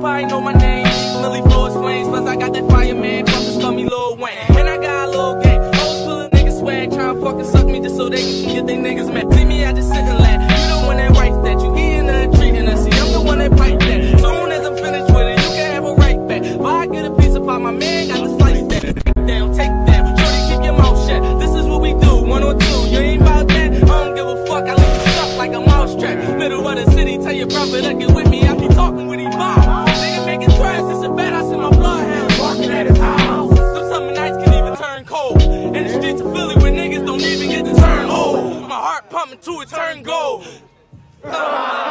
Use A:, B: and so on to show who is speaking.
A: Everybody know my name. Millie floors flames, plus I got that fireman. Fuckers call me Lil Wayne. And I got a little gang. Hoes full of niggas swag, tryna fucking suck me just so they can get they niggas mad. See me, I just sit and laugh. You the one that writes that. You eating and treating us. See, I'm the one that pipe that. Soon as I'm finished with it, you can have a right back. If I get a piece of pie, my man got to slice that. Down, take that. Shorty, keep your mouth shut. This is what we do, one or two. You ain't about that. I don't give a fuck. I leave you stuck like a mousetrap. Middle of the city, tell your brother to get with me. I be talking cold. In the streets of Philly where niggas don't even get to turn old. My heart pumping to a turn gold. Ah.